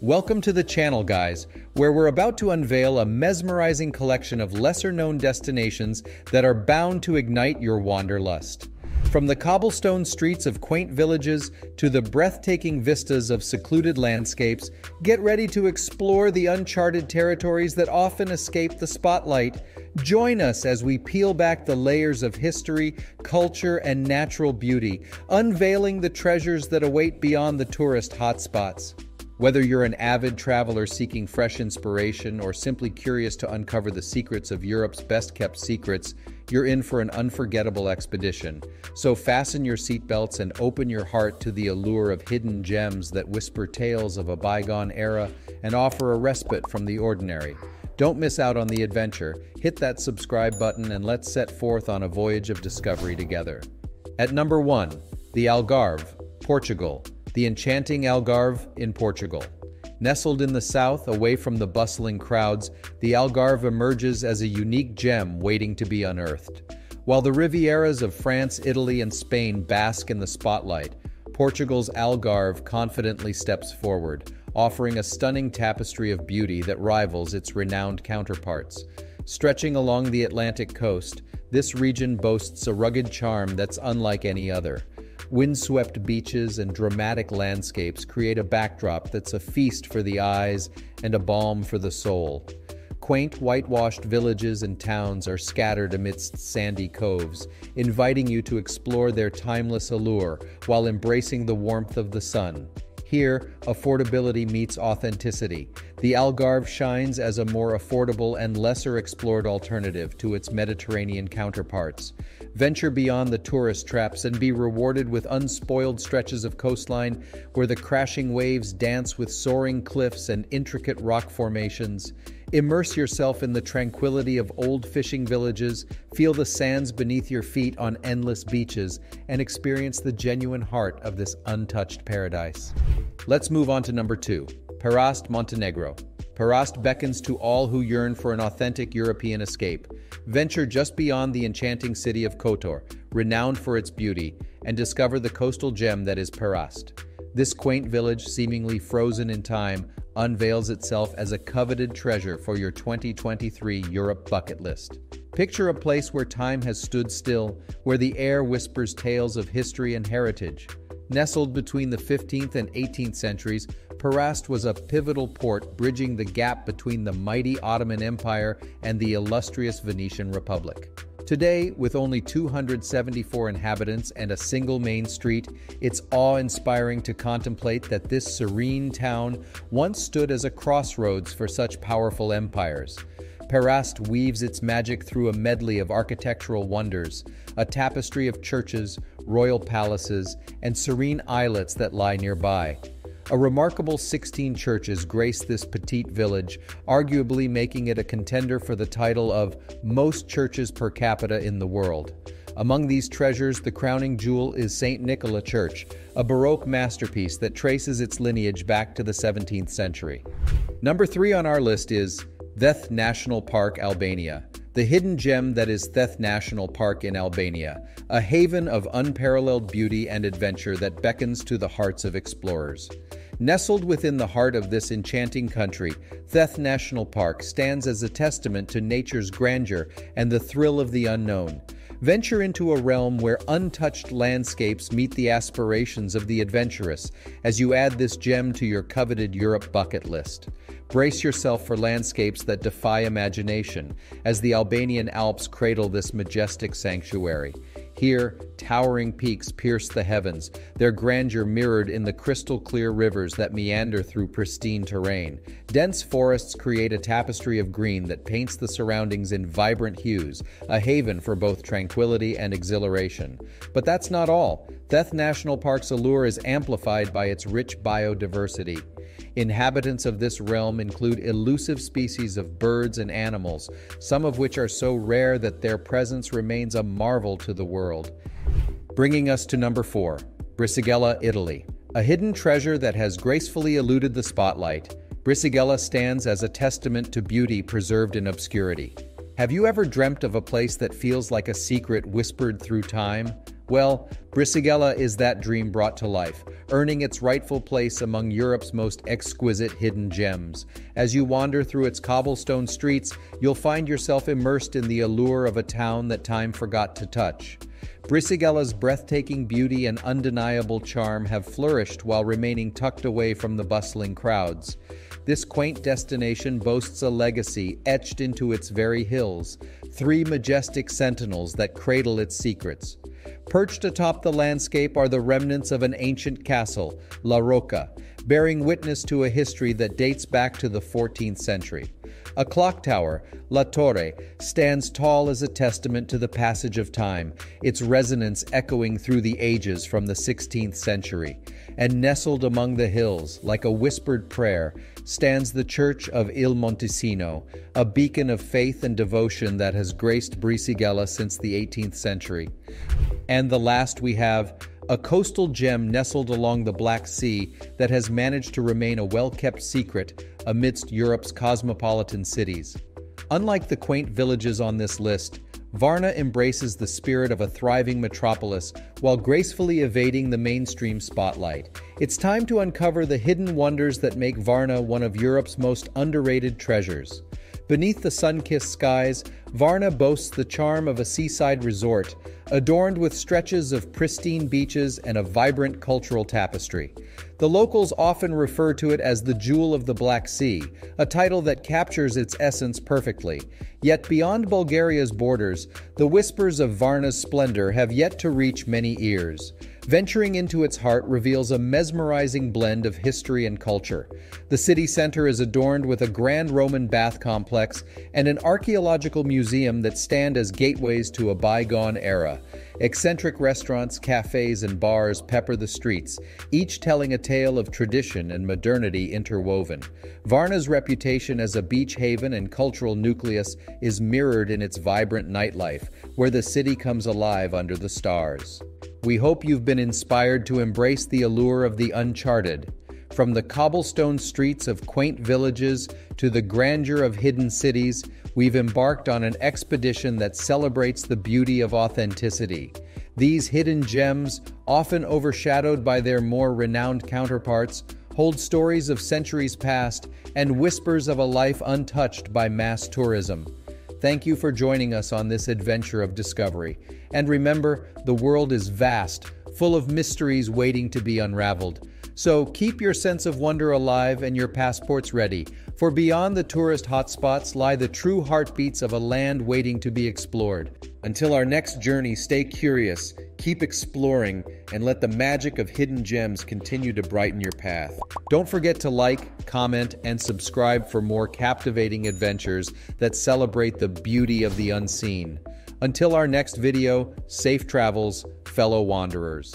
Welcome to the channel, guys, where we're about to unveil a mesmerizing collection of lesser-known destinations that are bound to ignite your wanderlust. From the cobblestone streets of quaint villages to the breathtaking vistas of secluded landscapes, get ready to explore the uncharted territories that often escape the spotlight. Join us as we peel back the layers of history, culture, and natural beauty, unveiling the treasures that await beyond the tourist hotspots. Whether you're an avid traveler seeking fresh inspiration or simply curious to uncover the secrets of Europe's best kept secrets, you're in for an unforgettable expedition. So fasten your seatbelts and open your heart to the allure of hidden gems that whisper tales of a bygone era and offer a respite from the ordinary. Don't miss out on the adventure. Hit that subscribe button and let's set forth on a voyage of discovery together. At number 1, the Algarve, Portugal the enchanting Algarve in Portugal. Nestled in the south, away from the bustling crowds, the Algarve emerges as a unique gem waiting to be unearthed. While the Rivieras of France, Italy, and Spain bask in the spotlight, Portugal's Algarve confidently steps forward, offering a stunning tapestry of beauty that rivals its renowned counterparts. Stretching along the Atlantic coast, this region boasts a rugged charm that's unlike any other. Windswept beaches and dramatic landscapes create a backdrop that's a feast for the eyes and a balm for the soul. Quaint, whitewashed villages and towns are scattered amidst sandy coves, inviting you to explore their timeless allure while embracing the warmth of the sun. Here, affordability meets authenticity. The Algarve shines as a more affordable and lesser explored alternative to its Mediterranean counterparts. Venture beyond the tourist traps and be rewarded with unspoiled stretches of coastline where the crashing waves dance with soaring cliffs and intricate rock formations. Immerse yourself in the tranquility of old fishing villages, feel the sands beneath your feet on endless beaches, and experience the genuine heart of this untouched paradise. Let's move on to number two Perast, Montenegro. Perast beckons to all who yearn for an authentic European escape. Venture just beyond the enchanting city of Kotor, renowned for its beauty, and discover the coastal gem that is Perast. This quaint village, seemingly frozen in time, unveils itself as a coveted treasure for your 2023 Europe bucket list. Picture a place where time has stood still, where the air whispers tales of history and heritage. Nestled between the 15th and 18th centuries, Perast was a pivotal port bridging the gap between the mighty Ottoman Empire and the illustrious Venetian Republic. Today, with only 274 inhabitants and a single main street, it's awe-inspiring to contemplate that this serene town once stood as a crossroads for such powerful empires. Perast weaves its magic through a medley of architectural wonders, a tapestry of churches, royal palaces, and serene islets that lie nearby. A remarkable 16 churches grace this petite village, arguably making it a contender for the title of most churches per capita in the world. Among these treasures, the crowning jewel is St. Nicola Church, a Baroque masterpiece that traces its lineage back to the 17th century. Number three on our list is Theth National Park, Albania. The hidden gem that is Theth National Park in Albania, a haven of unparalleled beauty and adventure that beckons to the hearts of explorers. Nestled within the heart of this enchanting country, Theth National Park stands as a testament to nature's grandeur and the thrill of the unknown. Venture into a realm where untouched landscapes meet the aspirations of the adventurous as you add this gem to your coveted Europe bucket list. Brace yourself for landscapes that defy imagination as the Albanian Alps cradle this majestic sanctuary. Here, towering peaks pierce the heavens, their grandeur mirrored in the crystal clear rivers that meander through pristine terrain. Dense forests create a tapestry of green that paints the surroundings in vibrant hues, a haven for both tranquility and exhilaration. But that's not all. Theth National Park's allure is amplified by its rich biodiversity. Inhabitants of this realm include elusive species of birds and animals, some of which are so rare that their presence remains a marvel to the world. Bringing us to number 4, Brisighella, Italy. A hidden treasure that has gracefully eluded the spotlight, Brisighella stands as a testament to beauty preserved in obscurity. Have you ever dreamt of a place that feels like a secret whispered through time? Well, Brisighella is that dream brought to life, earning its rightful place among Europe's most exquisite hidden gems. As you wander through its cobblestone streets, you'll find yourself immersed in the allure of a town that time forgot to touch. Brisighella's breathtaking beauty and undeniable charm have flourished while remaining tucked away from the bustling crowds. This quaint destination boasts a legacy etched into its very hills, three majestic sentinels that cradle its secrets. Perched atop the landscape are the remnants of an ancient castle, La Rocca, bearing witness to a history that dates back to the 14th century. A clock tower, La Torre, stands tall as a testament to the passage of time, its resonance echoing through the ages from the 16th century. And nestled among the hills, like a whispered prayer, stands the Church of Il Monticino, a beacon of faith and devotion that has graced Brisighella since the 18th century. And the last we have a coastal gem nestled along the Black Sea that has managed to remain a well-kept secret amidst Europe's cosmopolitan cities. Unlike the quaint villages on this list, Varna embraces the spirit of a thriving metropolis while gracefully evading the mainstream spotlight. It's time to uncover the hidden wonders that make Varna one of Europe's most underrated treasures. Beneath the sun-kissed skies, Varna boasts the charm of a seaside resort, adorned with stretches of pristine beaches and a vibrant cultural tapestry. The locals often refer to it as the Jewel of the Black Sea, a title that captures its essence perfectly. Yet beyond Bulgaria's borders, the whispers of Varna's splendor have yet to reach many ears. Venturing into its heart reveals a mesmerizing blend of history and culture. The city center is adorned with a grand Roman bath complex and an archaeological museum that stand as gateways to a bygone era. Eccentric restaurants, cafes, and bars pepper the streets, each telling a tale of tradition and modernity interwoven. Varna's reputation as a beach haven and cultural nucleus is mirrored in its vibrant nightlife, where the city comes alive under the stars. We hope you've been inspired to embrace the allure of the uncharted. From the cobblestone streets of quaint villages to the grandeur of hidden cities, we've embarked on an expedition that celebrates the beauty of authenticity. These hidden gems, often overshadowed by their more renowned counterparts, hold stories of centuries past and whispers of a life untouched by mass tourism. Thank you for joining us on this adventure of discovery. And remember, the world is vast, full of mysteries waiting to be unraveled. So keep your sense of wonder alive and your passports ready, for beyond the tourist hotspots lie the true heartbeats of a land waiting to be explored. Until our next journey, stay curious, keep exploring, and let the magic of hidden gems continue to brighten your path. Don't forget to like, comment, and subscribe for more captivating adventures that celebrate the beauty of the unseen. Until our next video, safe travels, fellow wanderers.